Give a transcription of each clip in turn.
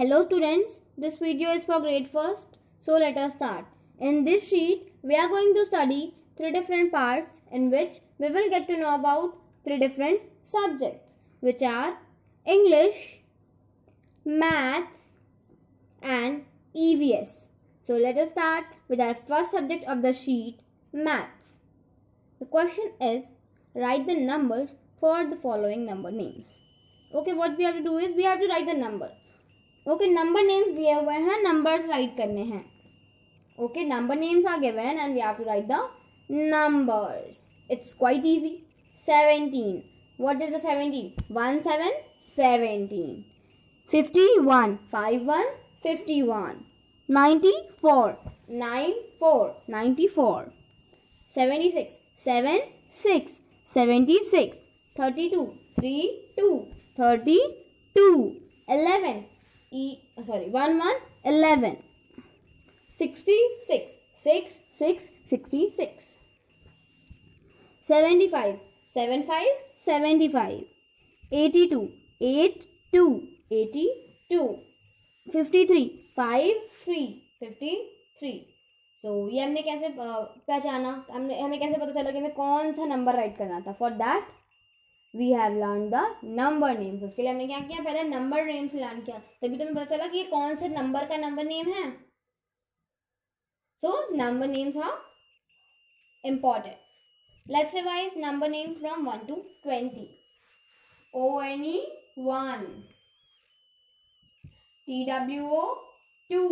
Hello students, this video is for grade 1st. So let us start. In this sheet, we are going to study three different parts in which we will get to know about three different subjects which are English, Maths and EVS. So let us start with our first subject of the sheet, Maths. The question is, write the numbers for the following number names. Okay, what we have to do is, we have to write the number. Okay number names दिए हुए हैं numbers right करने हैं। Okay number names आ गए one and we have to write the numbers it's quite easy seventeen what is the seventeen one seven seventeen fifty one five one fifty one ninety four nine four ninety four seventy six seven six seventy six thirty two three two thirty two eleven e oh, sorry six seventy five seven five seventy five eighty two eight two eighty two fifty three five three fifty three so so, ये हमने कैसे पहचाना? हमने हमें कैसे पता चला कि हमें कौन सा नंबर राइट करना था? For that we have learn the number names उसके लिए हमने क्या किया? पहले नंबर नेम्स लर्न किया। तभी तो हमें पता चला कि ये कौन से नंबर का नंबर नेम है। So number names are important let's revise number name from one to twenty O N E one T W O two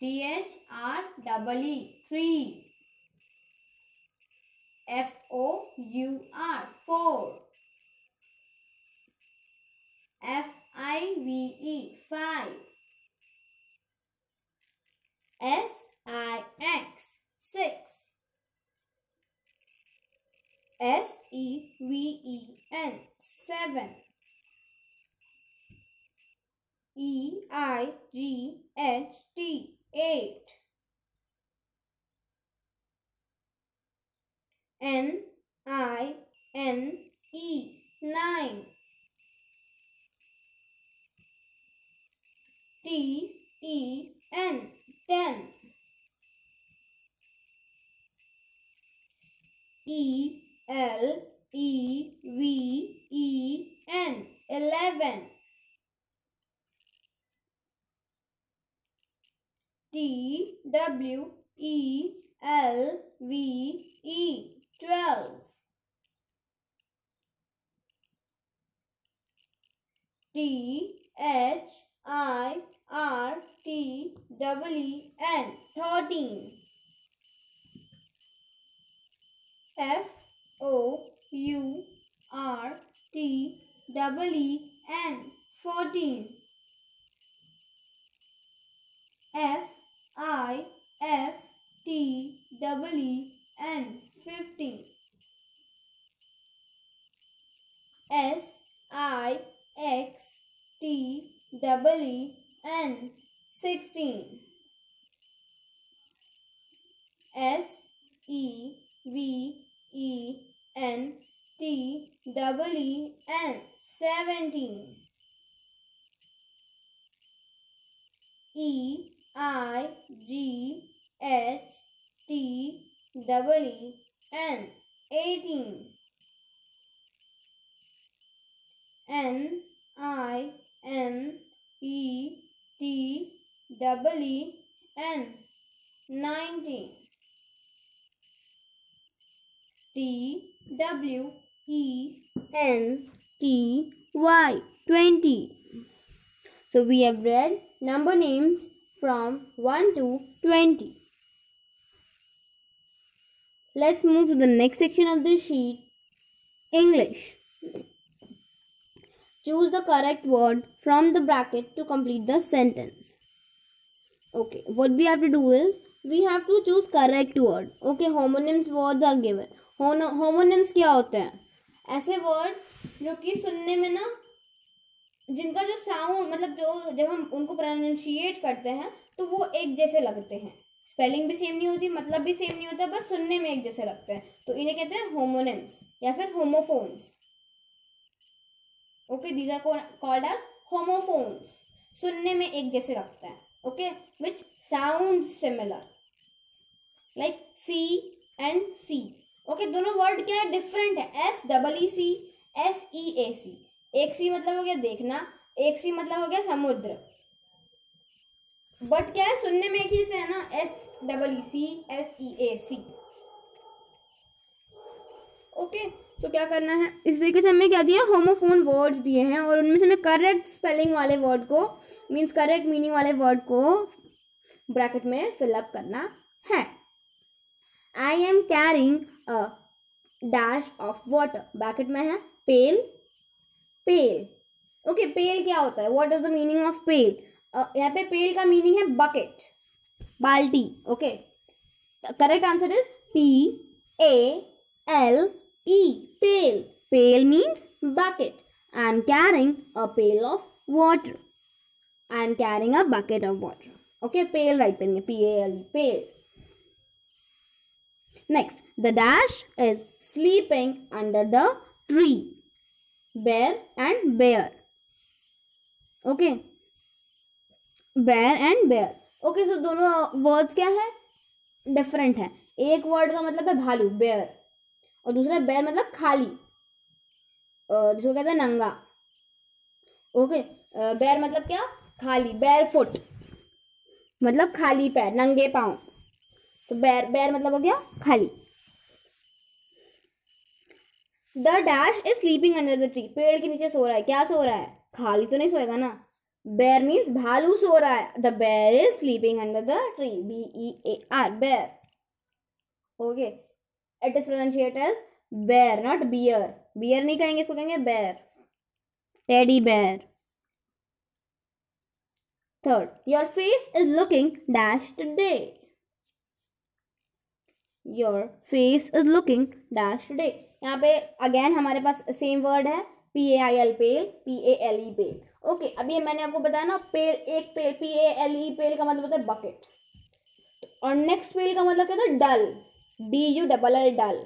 T H R double E three F O U R four. F I V E five. S I X six. S E V E N seven. E I G H T eight. N I N E nine. T E N ten. E L E V E N eleven. T W E L V E twelve. T H I R T W E N thirteen. F O U R T W E N fourteen. F I F T W E N fifty. S I X T double E N sixteen. S E V E N T double E N seventeen. E I G H T double E N eighteen. N I N E T double E N nineteen. T W E N T Y twenty. So we have read number names from 1 to 20 Let's move to the next section of the sheet. English. Choose the correct word from the bracket to complete the sentence. Okay, what we have to do is, we have to choose correct word. Okay, homonyms words are given. homonyms क्या होते हैं ऐसे words जो कि सुनने में ना जिनका जो साउंड मतलब जो जब हम उनको प्रोनाउंशिएट करते हैं तो वो एक जैसे लगते हैं स्पेलिंग भी सेम नहीं होती मतलब भी सेम नहीं होता, बस सुनने में एक जैसे लगते हैं। तो इन्हें कहते हैं होमोनिम्स या फिर homophones okay these are called as homophones सुनने में एक जैसे लगता है okay which sound similar like see and sea okay दोनों वर्ड क्या है? डिफरेंट है। S double E see S E A sea एक सी मतलब हो गया देखना, एक सी मतलब हो गया समुद्र। बट क्या है सुनने में ही से है ना? S double E see S E A sea okay तो क्या करना है? इस तरीके से हमें क्या दिया? होमोफोन वर्ड्स दिए हैं और उनमें से हमें करेक्ट स्पेलिंग वाले वर्ड को मीन्स करेक्ट मीनिंग वाले वर्ड को ब्रैकेट में फिलअप करना है. I am carrying a dash of water bracket में है पेल पेल ओके पेल क्या होता है? What is the meaning of pail यहाँ पे पेल का मीनिंग है बकेट बाल्टी okay correct answer is P A L E pail pail means bucket I am carrying a pail of water I am carrying a bucket of water okay pail write करेंगे P L E pail next the dash is sleeping under the tree bear and bare okay. Bear and bear. Okay so दोनों words क्या है? Different है. एक word का मतलब है भालू बेयर और दूसरा बेयर मतलब खाली. जिसको कहते हैं नंगा. ओके बेयर मतलब क्या? खाली. बेयर फुट मतलब खाली पैर, नंगे पाँव. तो बैर बैर मतलब हो गया खाली. The dash is sleeping under the tree पेड़ के नीचे सो रहा है. क्या सो रहा है? खाली तो नहीं सोएगा ना? बेर मीन्स भालू सो रहा है। The bear is sleeping under the tree B E A R bear okay it is pronunciate as bear not beer beer नहीं कहेंगे, इसको कहेंगे bear teddy bear third your face is looking dash today your face is looking dash today यहाँ पे again हमारे पास same word है. P A I L pail P A L E pale. Okay अभी मैंने आपको बताया ना, पेल, एक पेल पी ए एल ई पेल का मतलब होता है बकेट और नेक्स्ट पेल का मतलब क्या होता है? Dull D U double L dull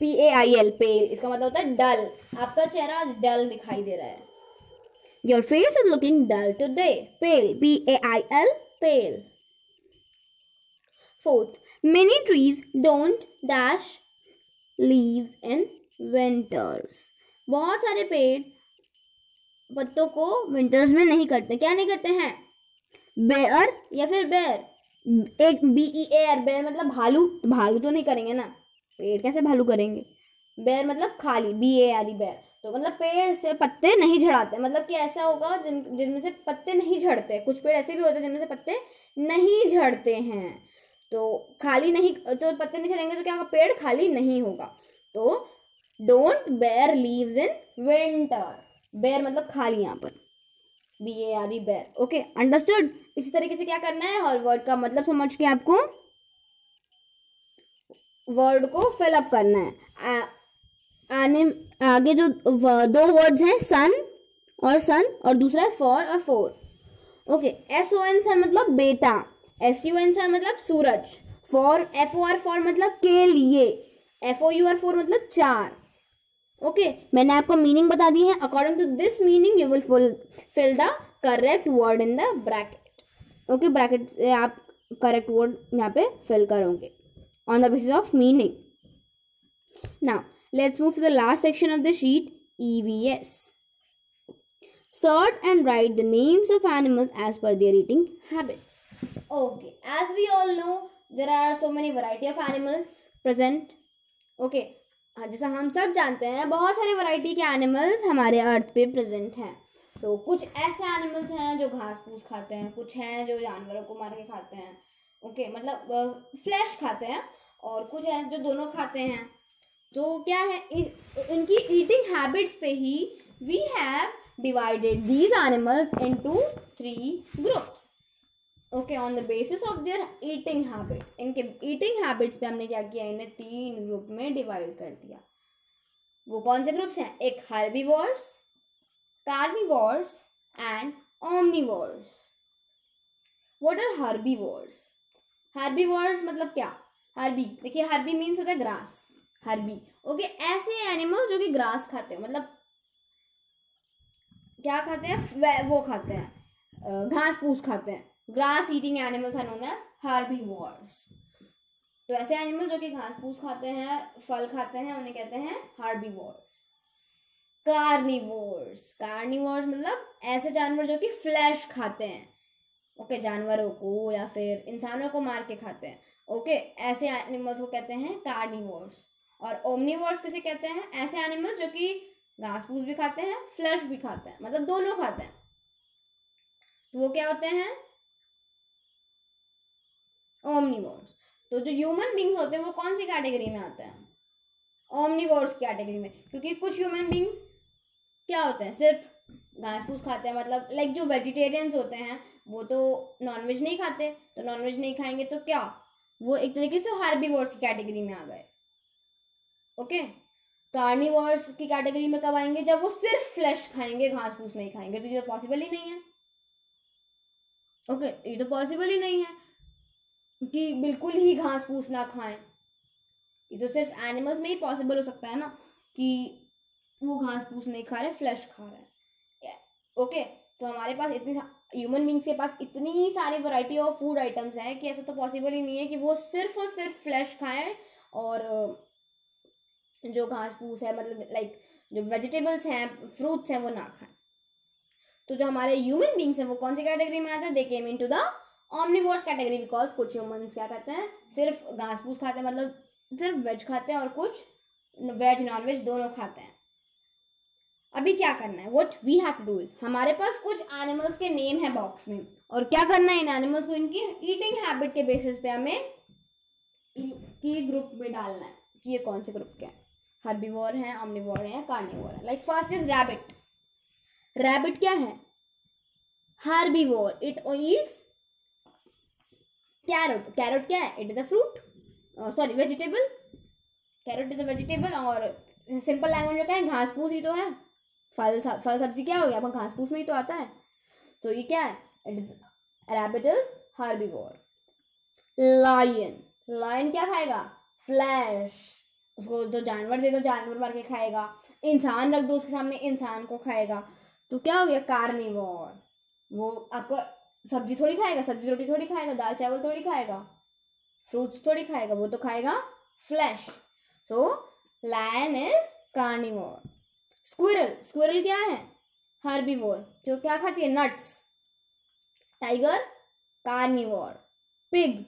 P A I L pail, इसका मतलब होता है डल आपका चेहरा डल दिखाई दे रहा है। Your face is looking dull today pale P A I L pale. Fourth many trees don't dash leaves in winters बहुत सारे पेड़ पत्तों को विंटर्स में नहीं करते। क्या नहीं करते हैं? बेयर या फिर बेयर एक बी ई एयर बेयर मतलब भालू। भालू तो नहीं करेंगे ना। पेड़ कैसे भालू करेंगे? बेयर मतलब खाली B A R E bare तो मतलब पेड़ से पत्ते नहीं झड़ाते। मतलब कि ऐसा होगा जिन, जिनमें से पत्ते नहीं झड़ते। कुछ पेड़ ऐसे भी होते हैं जिनमें से पत्ते नहीं झड़ते हैं। तो खाली नहीं तो पत्ते नहीं झड़ेंगे तो क्या होगा? पेड़ खाली नहीं होगा। तो don't bare leaves in winter bare मतलब खाली यहाँ पर। B A R E bare okay understood इसी तरीके से क्या करना है? हर वर्ड का मतलब समझ के आपको वर्ड को फिल अप करना है। आ, आने आगे जो दो वर्ड्स हैं सन और सन और दूसरा है फॉर और four okay S O N son मतलब बेटा। एस यू एन सन मतलब सूरज। For F O R for मतलब के लिए। F O U R four मतलब चार। ओके मैंने आपको मीनिंग बता दी है. According to this meaning you will full fill the correct word in the bracket okay bracket से आप करेक्ट वर्ड यहाँ पे फिल करोगे. On the basis of meaning now let's move to the last section of the sheet E V S sort and write the names of animals as per their eating habits okay as we all know there are so many variety of animals present okay जैसा हम सब जानते हैं बहुत सारे variety के animals हमारे अर्थ पे प्रेजेंट हैं। सो so, कुछ ऐसे एनिमल्स हैं जो घास फूस खाते हैं कुछ हैं जो जानवरों को मार के खाते हैं। ओके okay, मतलब फ्लैश खाते हैं और कुछ हैं जो दोनों खाते हैं। तो क्या है इनकी ईटिंग हैबिट्स पे ही we have divided these animals into three groups okay on the basis of their eating habits इनके ईटिंग हैबिट्स पे हमने क्या किया? इन्हें तीन ग्रुप में डिवाइड कर दिया। वो कौन से ग्रुप्स हैं? एक herbivores carnivores and omnivores what are herbivores herbivores मतलब क्या? हर्बी देखिए हर्बी मीन्स होता है ग्रास हर्बी ओके ऐसे एनिमल जो कि ग्रास खाते हैं मतलब क्या खाते हैं? वो खाते हैं। घास फूस खाते हैं। Grass eating animals are known as herbivores तो ऐसे एनिमल जो कि घास फूस खाते हैं, फल खाते हैं, उन्हें कहते हैं हार्बीवोर्स कार्निवोर्स कार्निवोर्स मतलब ऐसे जानवर जो कि फ्लैश खाते हैं. ओके जानवरों को या फिर इंसानों को मार के खाते हैं. ओके ऐसे एनिमल्स को कहते हैं कार्निवोर्स और ओमनीवोर्स किसे कहते हैं? ऐसे एनिमल जो कि घास फूस भी खाते हैं फ्लैश भी खाते हैं. मतलब दोनों खाते हैं. तो वो क्या होते हैं? ओमनीवोर्स तो जो ह्यूमन बींग्स होते हैं, वो कौन सी कैटेगरी में आते हैं? ओमनीवोर्स कैटेगरी में। क्योंकि कुछ ह्यूमन बींग्स क्या होते हैं? सिर्फ़ घास फूस खाते हैं मतलब लाइक जो वेजिटेरियंस होते हैं, वो तो नॉनवेज नहीं खाते। तो नॉनवेज नहीं खाएँगे तो क्या? वो एक तरीके से हार्बीवोर्स की कैटेगरी में आ गए। ओके कार्निवोर्स की कैटेगरी में कब आएँगे? जब वो सिर्फ़ फ्लैश खाएँगे घास फूस नहीं खाएँगे। तो ये तो पॉसिबल ही नहीं है। ओके ये तो पॉसिबल ही नहीं है। कि बिल्कुल ही घास फूस ना खाएँ। ये तो सिर्फ़ एनिमल्स में ही पॉसिबल हो सकता है ना, कि वो घास फूस नहीं खा रहे, फ्लैश खा रहे हैं। ओके तो हमारे पास इतनी ह्यूमन बींग्स के पास इतनी ही सारी वैरायटी ऑफ़ फ़ूड आइटम्स हैं कि ऐसा तो पॉसिबल ही नहीं है कि वो सिर्फ़ और सिर्फ़ फ्लैश खाएँ और जो घास फूस है मतलब लाइक जो वेजिटेबल्स हैं फ्रूट्स हैं, वो ना खाएँ। तो जो हमारे ह्यूमन बींग्स हैं, वो कौन सी कैटेगरी में आते हैं? They came in to the omnivores category because कुछ ह्यूमंस क्या करते हैं? सिर्फ़ घास फूस खाते हैं मतलब सिर्फ़ वेज खाते हैं और कुछ वेज नॉन वेज दोनों खाते हैं। अभी क्या करना है? What we have to do is हमारे पास कुछ एनिमल्स के नेम है बॉक्स में। और क्या करना है इन एनिमल्स को? इनकी ईटिंग हैबिट के बेसिस पे हमें की ग्रुप में डालना है कि ये कौन से ग्रुप के हैं। हर्बीवोर हैं ऑमनिवोर हैं कार्निवोर है। Like first is rabbit rabbit क्या है? Herbivore it eats carrot carrot क्या है? It is a fruit sorry vegetable carrot is a vegetable और सिंपल लैंग्वेज में क्या है? घास फूस ही तो है। फल फल सब्ज़ी क्या हो गया आपका घास फूस में ही तो आता है। तो ये क्या है? It is rabbit is herbivore lion lion क्या खाएगा? फ्लैश उसको तो जानवर दे दो, जानवर मार के खाएगा। इंसान रख दो उसके सामने, इंसान को खाएगा। तो क्या हो गया? कार्निवोर वो आपको सब्ज़ी थोड़ी खाएगा? सब्ज़ी रोटी थोड़ी खाएगा? दाल चावल थोड़ी खाएगा? फ्रूट्स थोड़ी खाएगा? वो तो खाएगा flesh. So lion is carnivore squirrel squirrel क्या है? हार्बीवोर जो क्या खाती है? Nuts tiger carnivore pig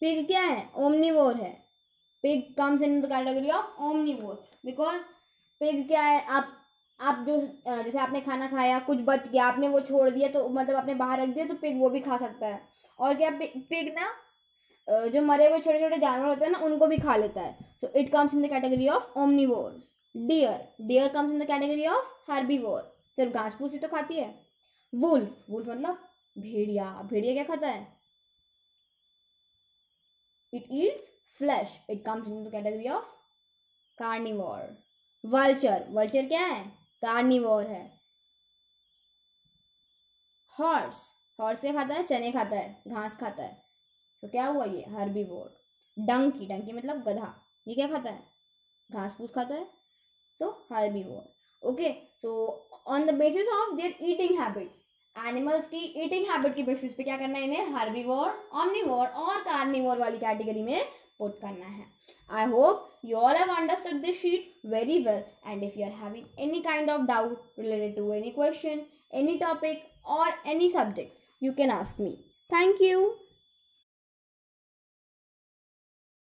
pig क्या है? ओमनीवोर है। Pig comes in the category of omnivore because pig क्या है? आप आप जो जैसे आपने खाना खाया, कुछ बच गया, आपने वो छोड़ दिया तो मतलब आपने बाहर रख दिया तो पिग वो भी खा सकता है। और क्या पिग ना जो मरे हुए छोटे छोटे जानवर होते हैं ना, उनको भी खा लेता है। So it comes in the category of omnivores deer deer comes in the category of herbivore सिर्फ़ घास फूस ही तो खाती है। वुल्फ वुल्फ मतलब भेड़िया। भेड़िया क्या खाता है? It eats flesh it comes in the category of carnivore vulture vulture क्या है? कार्निवोर है। हॉर्स हॉर्स क्या खाता है, चने खाता है, घास खाता है। तो क्या हुआ ये? हर्बीवोर डंकी डंकी मतलब गधा। ये क्या खाता है? घास फूस खाता है। तो हर्बीवोर ओके तो on the basis of their eating habits animals की ईटिंग हैबिट की बेसिस पे क्या करना है इन्हें? हर्बीवोर ऑमनीवोर और कार्निवोर वाली कैटेगरी में पुट करना है। I hope you all have understood this sheet very well and if you are having any kind of doubt related to any question, any topic or any subject, you can ask me. Thank you.